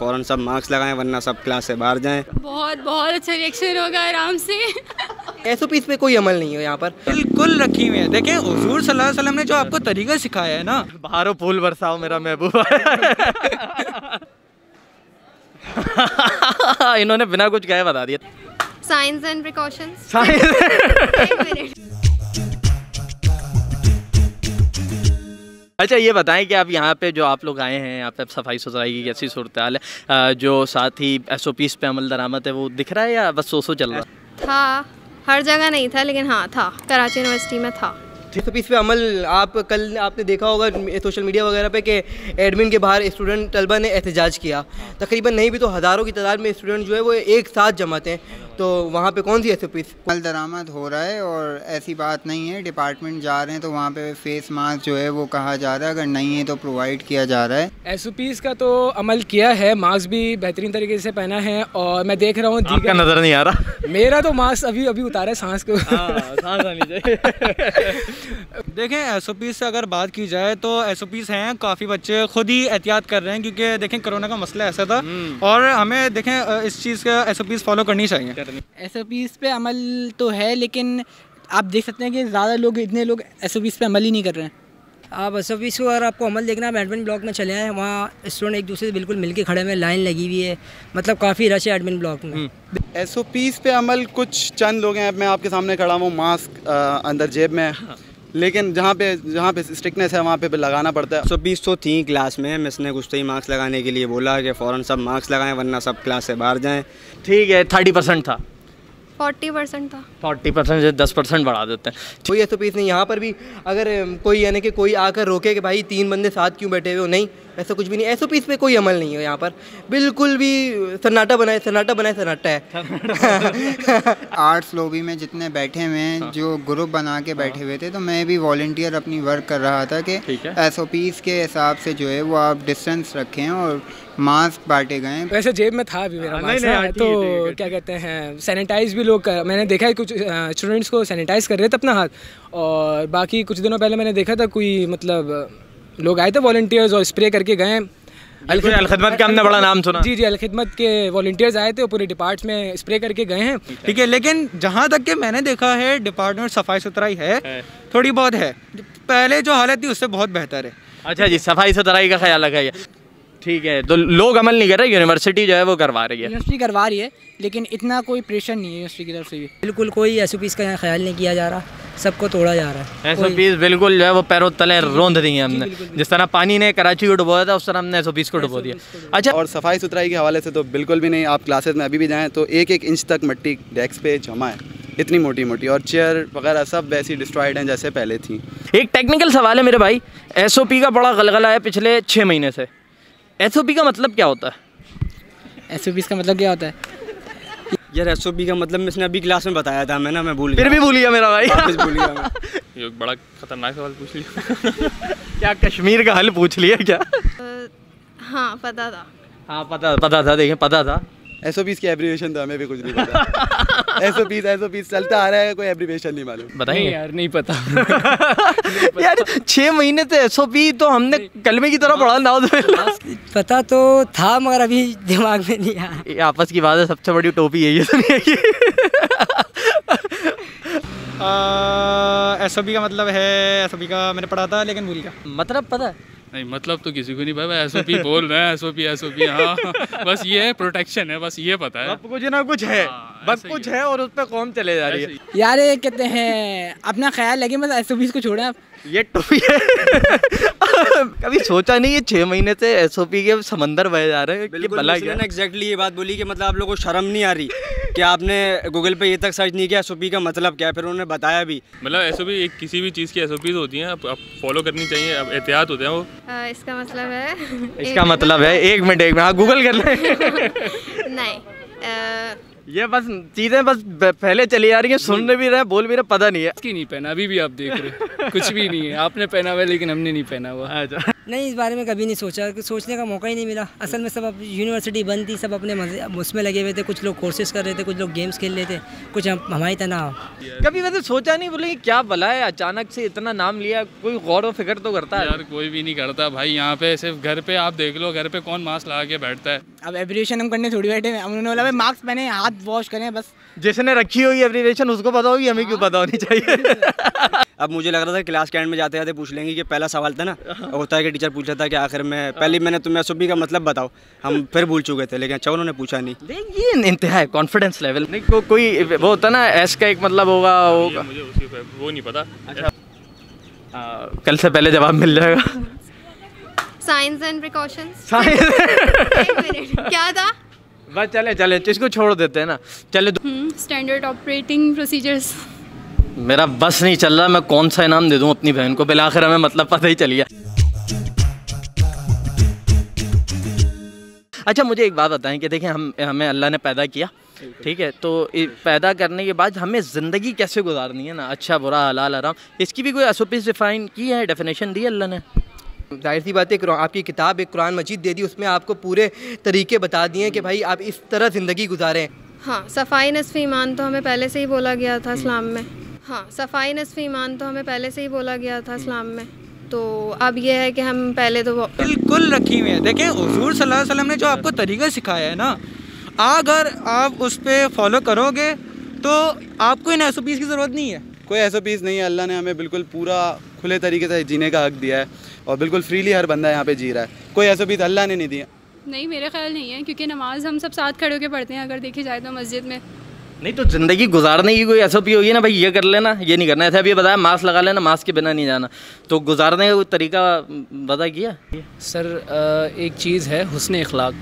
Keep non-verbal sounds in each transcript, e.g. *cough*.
फ़ौरन सब मास्क लगाएँ वरना सब क्लास से बाहर जाएँ। बहुत बहुत अच्छा रिएक्शन होगा आराम से। एस पे कोई अमल नहीं है यहाँ पर। बिल्कुल रखी हुई है। देखें हजूर सल्लल्लाहु अलैहि वसल्लम ने जो आपको तरीका सिखाया है ना। बाहरों फूल बरसाओ मेरा महबूबा। *laughs* इन्होंने बिना कुछ कहे बता दिया। साइंस एंड प्रिकॉशंस अच्छा ये बताएँ कि आप यहाँ पे जो आप लोग आए हैं यहाँ पे सफ़ाई सुथराई की कैसी सूरत हाल है? जो साथ ही एस ओ पीस पे अमल दरामद है वो दिख रहा है या बस सो सो चल रहा है? था हर जगह नहीं था लेकिन हाँ था। कराची यूनिवर्सिटी में था। एस पे अमल आप कल आपने देखा होगा सोशल मीडिया वगैरह पे कि एडमिन के बाहर स्टूडेंट तलबा ने एहतजाज किया। तकरीबन नहीं भी तो हज़ारों की तादाद में स्टूडेंट जो है वो एक साथ जमाते हैं। तो वहाँ पे कौन सी एस मल दरामद हो रहा है और ऐसी बात नहीं है। डिपार्टमेंट जा रहे हैं तो वहाँ पे फेस मास्क जो है वो कहा जा रहा है। अगर नहीं है तो प्रोवाइड किया जा रहा है। एस का तो अमल किया है। मास्क भी बेहतरीन तरीके से पहना है और मैं देख रहा हूँ आपका दीगर नज़र नहीं आ रहा? मेरा तो मास्क अभी अभी उतारा है सांस को। सांस आनी चाहिए। *laughs* देखें एस से अगर बात की जाए तो एस ओ पी हैं। काफ़ी बच्चे खुद ही एहतियात कर रहे हैं क्योंकि देखें कोरोना का मसला ऐसा था और हमें देखें इस चीज़ का एस ओ पी फॉलो करनी चाहिए। एस ओ पीज़ पे अमल तो है लेकिन आप देख सकते हैं कि ज़्यादा लोग इतने लोग एस ओ पीज़ पे अमल ही नहीं कर रहे हैं। आप एस ओ पीज़ को अगर आपको अमल देखना है एडमिन ब्लॉक में चले आए वहाँ स्टूडेंट एक दूसरे से बिल्कुल मिल के खड़े हुए हैं लाइन लगी हुई है मतलब काफ़ी रश है एडमिन ब्लॉक में। एस ओ पीज़ पे अमल कुछ चंद लोग हैं मैं आपके सामने खड़ा हूँ मास्क अंदर जेब में। है। लेकिन जहाँ पे जहाँ पे स्ट्रिकनेस है वहाँ पे लगाना पड़ता है। सौ बीस तो थी क्लास में मिस ने कुछ तो ही मार्क्स लगाने के लिए बोला कि फ़ौरन सब मार्क्स लगाएँ वरना सब क्लास से बाहर जाएँ। ठीक है थर्टी परसेंट था। फोर्टी परसेंट था। फोर्टी परसेंट से दस परसेंट बढ़ा देते हैं। कोई एस नहीं यहाँ पर भी अगर कोई यानी कि कोई आकर रोके कि भाई तीन बंदे साथ क्यों बैठे हुए हो? नहीं ऐसा कुछ भी नहीं। एस पे कोई अमल नहीं है यहाँ पर। बिल्कुल भी सन्नाटा बनाए सन्नाटा बनाए सन्नाटा है। आर्ट्स लॉबी में जितने बैठे हुए हैं जो ग्रुप बना के बैठे हुए थे तो मैं भी वॉल्टियर अपनी वर्क कर रहा था कि है। एस के हिसाब से जो है वो आप डिस्टेंस रखें और मास्क बांटे गए वैसे जेब में था अभी मेरा हाँ, मास्क। नहीं, नहीं, हाँ, है, है, तो क्या कहते हैं सैनिटाइज भी लोग कर, मैंने देखा है कुछ स्टूडेंट्स को सैनिटाइज कर रहे थे अपना हाथ। और बाकी कुछ दिनों पहले मैंने देखा था कोई मतलब लोग आए थे वॉल्टियर्स और स्प्रे करके गए। अलखिदमत का हमने बड़ा नाम सुना। जी जी अलखिदमत के वॉल्टियर्स आए थे पूरे डिपार्ट में स्प्रे करके गए हैं। ठीक है। लेकिन जहाँ तक कि मैंने देखा है डिपार्टमेंट सफ़ाई सुथराई है। थोड़ी बहुत है। पहले जो हालत थी उससे बहुत बेहतर है। अच्छा जी सफ़ाई सुथराई का ख्याल रखा है ठीक है तो लोग अमल नहीं कर रहे यूनिवर्सिटी जो है वो करवा रही है। यूनिवर्सिटी करवा रही है लेकिन इतना कोई प्रेशर नहीं है यूनिवर्सिटी की तरफ़ से भी। बिल्कुल कोई एस का यहाँ ख्याल नहीं किया जा रहा सबको तोड़ा जा रहा है। एस ओ पीस बिल्कुल जो है वो पैरों तले रोंद दी है हमने। जिस तरह पानी ने कराची को डुबोया था उस तरह हमने एस ओ पीस को डुबो दिया। अच्छा और सफ़ाई सुथराई के हवाले से तो बिल्कुल भी नहीं आप क्लासेस में अभी भी जाएँ तो एक एक इंच तक मिट्टी डेस्क पे जमा है इतनी मोटी मोटी और चेयर वगैरह सब वैसी डिस्ट्रॉयड हैं जैसे पहले थी। एक टेक्निकल सवाल है मेरे भाई एस ओ पी का बड़ा गलगला है पिछले छः महीने से। एस ओ पी का मतलब क्या होता है? एस का मतलब क्या होता है? यार एस का मतलब इसने अभी क्लास में बताया था मैं ना मैं भूल फिर भी भूल गया मेरा भाई। भूल गया ये बड़ा खतरनाक सवाल पूछ लिया। *laughs* क्या कश्मीर का हल पूछ लिया क्या? हाँ पता था। हाँ पता पता था देखें पता था। एस की एब्रीवेशन तो हमें भी कुछ नहीं पता। S O Ps S O Ps चलता आ रहा है कोई एब्रीवेशन नहीं मालूम। बताइए। यार नहीं पता। *laughs* यार छः महीने से एस ओ पी तो हमने कलमे की तरह पढ़ा ना *laughs* पता तो था मगर अभी दिमाग में नहीं आया। आपस की बात है सबसे बड़ी टोपी यही है सुनिए एस *laughs* का मतलब है एसओपी का मैंने पढ़ा था लेकिन भूल गया। मतलब पता है नहीं मतलब तो किसी को नहीं पता एस ओ पी बोल रहे हैं S O P S O P हाँ। बस ये है प्रोटेक्शन है बस ये पता है। कुछ ना कुछ है आ, बस कुछ है। है और उस पर कौन चले जा रही है। यार ये कहते हैं अपना ख्याल लगे बस एस ओ पी को छोड़ें आप? ये टोपी है *laughs* कभी सोचा नहीं ये छह महीने से एस ओ पी के समंदर बह जा रहे हैं बिल्कुल भला क्या? ने एग्जैक्टली ये बात बोली कि मतलब आप लोगों को शर्म नहीं आ रही कि आपने गूगल पे ये तक सर्च नहीं किया एसओपी का मतलब क्या है? फिर उन्होंने बताया भी। मतलब एसओपी एक किसी भी चीज़ की एस होती हैं आप, आप फॉलो करनी चाहिए अब एहतियात होते हैं वो। इसका मतलब है इसका मतलब है एक मिनट एक मिनट हाँ गूगल कर ले। *laughs* नहीं ये बस चीज़ें बस पहले चली आ रही है सुनने भी रहे बोल भी रहे पता नहीं है। की नहीं पहना अभी भी आप देख रहे कुछ भी नहीं है आपने पहना हुआ लेकिन हमने नहीं पहना हुआ। आज नहीं इस बारे में कभी नहीं सोचा कि सोचने का मौका ही नहीं मिला। असल में सब अब यूनिवर्सिटी बंद थी सब अपने मज़े उसमें लगे हुए थे कुछ लोग कोर्सेज कर रहे थे कुछ लोग गेम्स खेल रहे थे कुछ हम हमारी तरह। कभी वैसे सोचा नहीं बोले क्या भला है अचानक से इतना नाम लिया कोई गौर व फ़िक्र तो करता है। यार कोई भी नहीं करता भाई यहाँ पे सिर्फ़ घर पे आप देख लो घर पे कौन मास्क लगा के बैठता है। अब एब्रिएशन हम करने थोड़ी बैठे हैं। उन्होंने बोला भाई मास्क पहने हाथ वॉश करें बस। जिसने रखी होगी एब्रीवेशन उसको पता होगी हमें क्यों पता होनी चाहिए। *laughs* अब मुझे लग रहा था क्लास के एंड में जाते जाते पूछ लेंगे कि पहला सवाल था ना होता है कि टीचर पूछ रहा था कि आखिर में पहले मैंने तुम्हें एस का मतलब बताओ हम फिर भूल चुके थे लेकिन अच्छा उन्होंने पूछा नहीं। ये इंतहा कॉन्फिडेंस लेवल नहीं को, कोई वो होता ना एस का एक मतलब होगा होगा। मुझे उसकी वो नहीं पता। अच्छा। आ, कल से पहले जवाब मिल जाएगा। साइंस एंड प्रिकॉशंस क्या था? बस चले चले इसको छोड़ देते हैं ना। चले स्टैंडर्ड ऑपरेटिंग प्रोसीजर्स मेरा बस नहीं चल रहा मैं कौन सा इनाम दे दूँ अपनी बहन को? बिल आखिर हमें मतलब पता ही चल गया। अच्छा मुझे एक बात बताएँ कि देखें हम हमें अल्लाह ने पैदा किया। ठीक है तो पैदा करने के बाद हमें ज़िंदगी कैसे गुजारनी है ना? अच्छा बुरा हलाल आराम इसकी भी कोई एस डिफाइन की है डेफिनेशन दी है अल्लाह ने? ज़ाहिर सी बात है आपकी किताब एक कुरान मजीद दे दी उसमें आपको पूरे तरीके बता दिए कि भाई आप इस तरह ज़िंदगी गुजारें। हाँ सफ़ाई नसफ़ ईमान तो हमें पहले से ही बोला गया था इस्लाम में। हाँ सफ़ाई नसफ़ ईमान तो हमें पहले से ही बोला गया था इस्लाम में। तो अब यह है कि हम पहले तो बिल्कुल रखी हुई है। देखें हुजूर सल्लल्लाहु अलैहि वसल्लम ने जो आपको तरीका सिखाया है ना अगर आप उस पर फॉलो करोगे तो आपको इन एस की ज़रूरत नहीं है। कोई ऐसा पीस नहीं है। अल्लाह ने हमें बिल्कुल पूरा खुले तरीके से जीने का हक दिया है और बिल्कुल फ्रीली हर बंदा यहाँ पे जी रहा है। कोई ऐसा पीस अल्लाह ने नहीं दिया नहीं मेरे ख्याल नहीं है क्योंकि नमाज़ हम सब साथ खड़े होकर पढ़ते हैं अगर देखी जाए तो मस्जिद में। नहीं तो ज़िंदगी गुजारने की कोई एस होगी ना भाई ये कर लेना ये नहीं करना। ऐसा अभी बताया मास्क लगा लेना मास्क के बिना नहीं जाना। तो गुजारने का कोई तरीका बता किया? सर एक चीज़ है हुसन इखलाक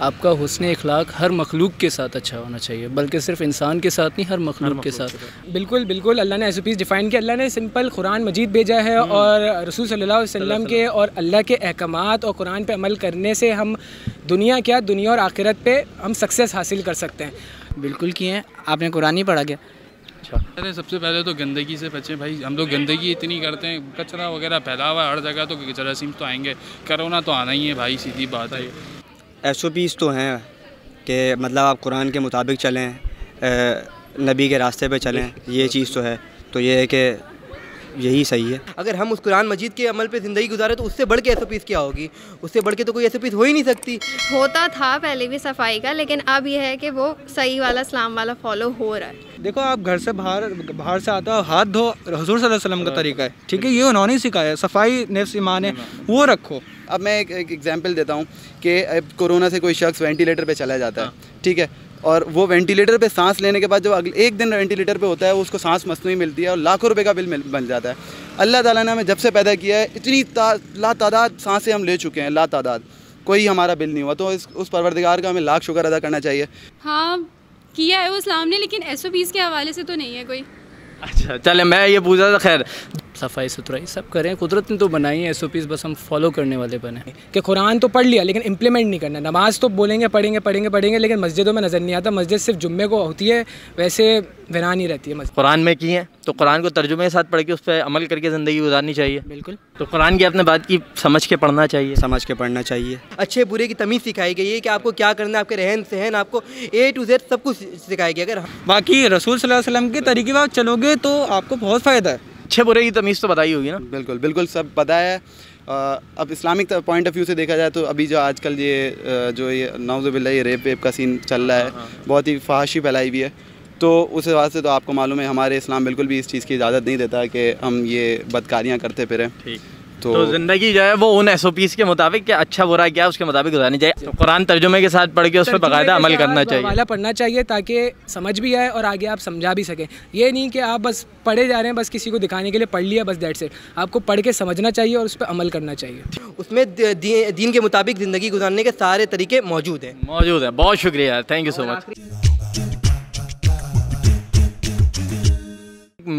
आपका हुसन इखलाक हर मखलूक के साथ अच्छा होना चाहिए बल्कि सिर्फ़ इंसान के साथ नहीं हर मखलूक के साथ। बिल्कुल बिल्कुल अल्लाह ने एस डिफ़ाइन किया अल्लाह ने सिंपल कुरान मजीद भेजा है और रसूल सल्लल्लाहु अलैहि वसल्लम के और अल्लाह के अहकाम और कुरान पर अमल करने से हम दुनिया क्या दुनिया और आखिरत पर हम सक्सेस हासिल कर सकते हैं। बिल्कुल किए हैं। आपने कुरान ही पढ़ा क्या? अरे सबसे पहले तो गंदगी से बचें भाई। हम लोग गंदगी इतनी करते हैं कचरा वगैरह फैला हुआ हर जगह तो जरासीम तो आएँगे कोरोना तो आना ही है भाई सीधी बात है। एस ओ पीज़ तो हैं कि मतलब आप कुरान के मुताबिक चलें नबी के रास्ते पे चलें, ये चीज़ तो है। तो ये है कि यही सही है। अगर हम उस कुरान मजीद के अमल पे ज़िंदगी गुजारे तो उससे बढ़ के एस क्या होगी? उससे बढ़ के तो कोई एस हो ही नहीं सकती। होता था पहले भी सफ़ाई का लेकिन अब ये है कि वो सही वाला इस्लाम वाला फॉलो हो रहा है। देखो आप घर से बाहर बाहर से आता हो हाथ धो हजूर सल्लल्लाहु अलैहि वसल्लम का तरीका है। ठीक है ये उन्होंने ही सिखाया है सफ़ाई नफ्स ईमान है वो रखो। अब मैं एक, एग्जांपल देता हूँ कि अब कोरोना से कोई शख्स वेंटिलेटर पे चला जाता है। ठीक है और वो वेंटिलेटर पे सांस लेने के बाद जब अगले एक दिन वेंटिलेटर पे होता है उसको सांस मसनू मिलती है और लाखों रुपए का बिल मिल बन जाता है। अल्लाह ताला ने हमें जब से पैदा किया है इतनी ता, ला तादाद साँसें हम ले चुके हैं ला तादाद कोई हमारा बिल नहीं हुआ तो इस उस परवरदिगार का हमें लाख शुक्र अदा करना चाहिए। हाँ किया है वो इस्लाम ने लेकिन एस के हवाले से तो नहीं है कोई। अच्छा चले मैं ये पूछ रहा था खैर। सफ़ाई सुथराई सब करें। कुदरत ने तो बनाई है एस बस हम फॉलो करने वाले बने। कि कुरान तो पढ़ लिया लेकिन इम्प्लीमेंट नहीं करना। नमाज़ तो बोलेंगे पढ़ेंगे पढ़ेंगे पढ़ेंगे लेकिन मस्जिदों में नज़र नहीं आता। मस्जिद सिर्फ़ जुम्मे को होती है वैसे वीरान ही रहती है मस्जिद। कुरान में की है तो कुरान को तर्जुमे के साथ पढ़ के उस पर अमल करके ज़िंदगी गुजारनी चाहिए। बिल्कुल। तो कुरान की अपने बात की समझ के पढ़ना चाहिए। समझ के पढ़ना चाहिए। अच्छे बुरे की तमीज़ सिखाई गई है कि आपको क्या करना है आपके रहन सहन आपको ए टू जेड सब कुछ सिखाया गया अगर बाकी रसूल सल्लल्लाहु अलैहि वसल्लम के तरीके पर चलोगे तो आपको बहुत फ़ायदा है। अच्छे बुरे की तमीज़ तो बताई होगी ना? बिल्कुल बिल्कुल सब पता है। अब इस्लामिक पॉइंट ऑफ़ व्यू से देखा जाए तो अभी जो आजकल ये जो ये नौजुबिल्ला ये रेप वेप का सीन चल रहा है बहुत ही फहाशी फैलाई हुई है। तो उस हिसाब से तो आपको मालूम है हमारे इस्लाम बिल्कुल भी इस चीज़ की इजाज़त नहीं देता कि हम ये बदकारियाँ करते फिरें। ठीक। तो, तो ज़िंदगी जो है वो उन एस के मुताबिक क्या अच्छा बुरा क्या है उसके मुताबिक गुजारनी चाहिए। तो कुरान तर्जुमे के साथ पढ़ के उस पर बाकायदा अमल करना चाहिए। वाला पढ़ना चाहिए ताकि समझ भी आए और आगे आप समझा भी सकें। ये नहीं कि आप बस पढ़े जा रहे हैं बस किसी को दिखाने के लिए पढ़ लिया बस डेट से आपको पढ़ के समझना चाहिए और उस पर अमल करना चाहिए। उसमें दीन के मुताबिक ज़िंदगी गुजारने के सारे तरीके मौजूद हैं। मौजूद है। बहुत शुक्रिया। थैंक यू सो मच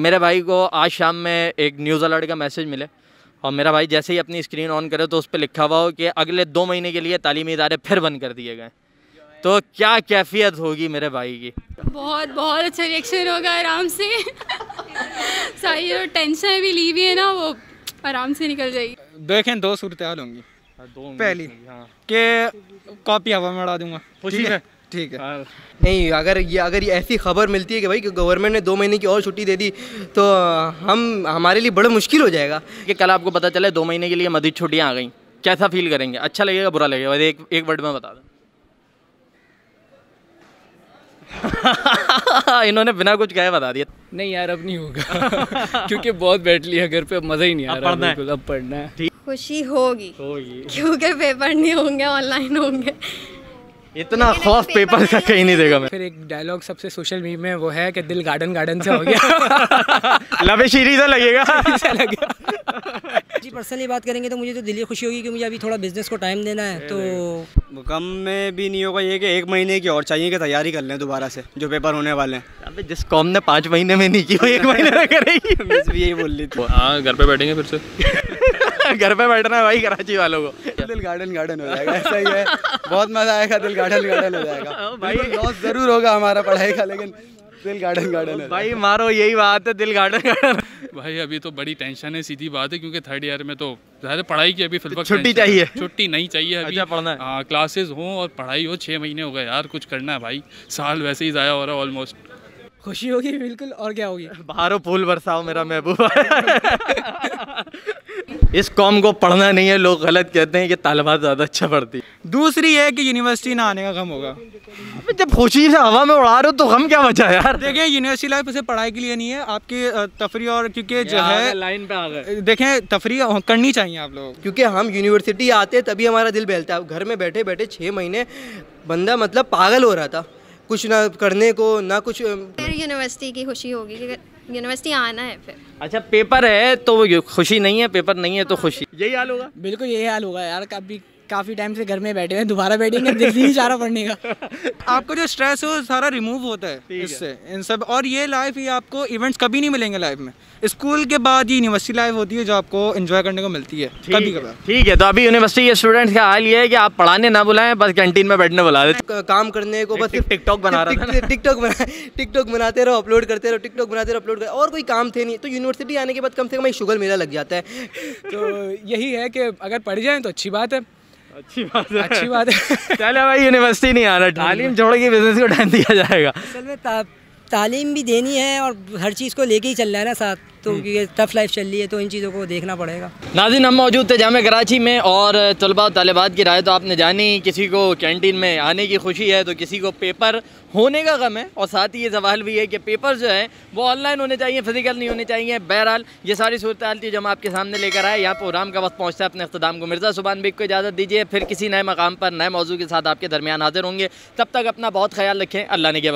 मेरे भाई को आज शाम में एक न्यूज़ अलर्ट का मैसेज मिले। और मेरा भाई जैसे ही अपनी स्क्रीन ऑन करे तो उस पर लिखा हुआ हो कि अगले दो महीने के लिए तालीमी इदारे फिर बंद कर दिए गए। तो क्या कैफियत होगी मेरे भाई की? बहुत बहुत अच्छा रिएक्शन होगा आराम से। सारी जो टेंशन भी ली हुई है ना वो आराम से निकल जाएगी। देखें दो सूरत हाल होंगी। पहली कि कॉपी हवा में उड़ा दूँगा। ठीक है? ठीक है। नहीं अगर ये अगर ये ऐसी खबर मिलती है कि भाई कि गवर्नमेंट ने दो महीने की और छुट्टी दे दी तो हम हमारे लिए बड़ा मुश्किल हो जाएगा। कि कल आपको पता चले दो महीने के लिए मजीद छुट्टियाँ आ गई। कैसा फील करेंगे? अच्छा लगेगा बुरा लगेगा? एक एक वर्ड में बता दो। *laughs* इन्होंने बिना कुछ कहे बता दिया। नहीं यार अब नहीं होगा। *laughs* क्योंकि बहुत बैठ लिया घर पे अब मज़ा ही नहीं आ रहा है। बिल्कुल अब पढ़ना है। खुशी होगी होगी। क्योंकि पेपर नहीं होंगे ऑनलाइन होंगे। इतना खौफ पेपर का कहीं नहीं देगा मैं। फिर एक डायलॉग सबसे सोशल मीम में वो है कि दिल गार्डन गार्डन से हो गया। *laughs* लबे शीरी *laughs* से लगेगा। जी पर्सनली बात करेंगे तो मुझे तो दिली खुशी होगी कि मुझे अभी थोड़ा बिज़नेस को टाइम देना है तो गम में भी नहीं होगा ये कि एक महीने की और चाहिए कि तैयारी कर लें दोबारा से जो पेपर होने वाले हैं। अबे जिस कॉम ने पाँच महीने में नहीं की वो एक *laughs* महीने में करेगी। यही बोल रही थी। हाँ घर पे बैठेंगे फिर से। *laughs* घर पे बैठना है भाई कराची वालों को। *laughs* दिल गार्डन गार्डन हो जाएगा ऐसा ही है। बहुत मज़ा आएगा दिल गार्डन गार्डन हो जाएगा। *laughs* भाई लॉस ज़रूर होगा हमारा पढ़ाई का लेकिन दिल गार्डन गार्डन हो भाई मारो यही बात है दिल गार्डन गार्डन भाई अभी तो बड़ी टेंशन है सीधी बात है क्योंकि थर्ड ईयर में तो ज़्यादा पढ़ाई की अभी फ़िलहाल छुट्टी चाहिए। छुट्टी नहीं चाहिए अभी। अच्छा, पढ़ना है। हाँ क्लासेस हों और पढ़ाई हो छः महीने हो गए यार कुछ करना है भाई। साल वैसे ही ज़ाया हो रहा है ऑलमोस्ट खुशी होगी बिल्कुल और क्या होगी? *laughs* बाहरों फूल बरसाओ मेरा महबूबा। *laughs* इस कौम को पढ़ना नहीं है लोग गलत कहते हैं कि तालिबात ज़्यादा अच्छा पढ़ती दूसरी है कि यूनिवर्सिटी ना आने का गम होगा। जब खुशी से हवा में उड़ा रहे हो तो हम क्या बचा यार? देखिए यूनिवर्सिटी लाइफ सिर्फ़ पढ़ाई के लिए नहीं है। आपकी तफरी और क्योंकि जो है लाइन पे आ गए। देखें तफरी करनी चाहिए आप लोग क्योंकि हम यूनिवर्सिटी आते तभी हमारा दिल बहलता है। घर में बैठे बैठे छः महीने बंदा मतलब पागल हो रहा था। कुछ ना करने को ना कुछ फिर यूनिवर्सिटी की खुशी होगी कि यूनिवर्सिटी आना है फिर। अच्छा पेपर है तो खुशी नहीं है पेपर नहीं है तो खुशी। यही हाल होगा? बिल्कुल यही हाल होगा यार काफ़ी काफ़ी टाइम से घर में बैठे हैं दोबारा बैठेंगे दिल ही रहा पढ़ने का। *laughs* आपको जो स्ट्रेस है वो सारा रिमूव होता है इससे इन सब और ये लाइफ ही आपको इवेंट्स कभी नहीं मिलेंगे लाइफ में। स्कूल के बाद ये यूनिवर्सिटी लाइफ होती है जो आपको एंजॉय करने को मिलती है कभी कभार। ठीक है तो अभी यूनिवर्सिटी के स्टूडेंट्स का हाल ये है कि आप पढ़ाने ना बुलाएँ बस कैंटीन में बैठने बुला दें काम करने को बस सिर्फ़ टिकटॉक बना रहा था। टिकटॉक बना टिकटॉक बनाते रहो अपलोड करते रहो टिकटॉक बनाते रहो अपलोड कर और कोई काम थे नहीं तो यूनिवर्सिटी आने के बाद कम से कम एक शुगर मेला लग जाता है। *laughs* तो यही है कि अगर पढ़ जाएँ तो अच्छी बात है। अच्छी बात है। अच्छी बात है। *laughs* चले भाई? यूनिवर्सिटी नहीं आ आना *laughs* तालीम छोड़ के बिज़नेस को टाइम दिया जाएगा। असल में तालीम भी देनी है और हर चीज़ को लेके ही चलना है ना साथ। तो ये टफ लाइफ चल रही है तो इन चीज़ों को देखना पड़ेगा। नाजिन हम मौजूद थे जामे कराची में और तलबा तालिबात की राय तो आपने जानी। किसी को कैंटीन में आने की खुशी है तो किसी को पेपर होने का गम है। और साथ ही ये सवाल भी है कि पेपर जो है वो ऑनलाइन होने चाहिए फ़िज़िकल नहीं होने चाहिए। बहरहाल ये सारी सूरत हाल थी जो हम आपके सामने लेकर आए। यहाँ प्रोग्राम का वक्त पहुँचता है अपने अख्ताम को मिर्ज़ा सुबान बेग को इजाज़त दीजिए। फिर किसी नए मकाम पर नए मौजू के साथ आपके दरमियान हाजिर होंगे। तब तक अपना बहुत ख्याल रखें। अल्लाह ने के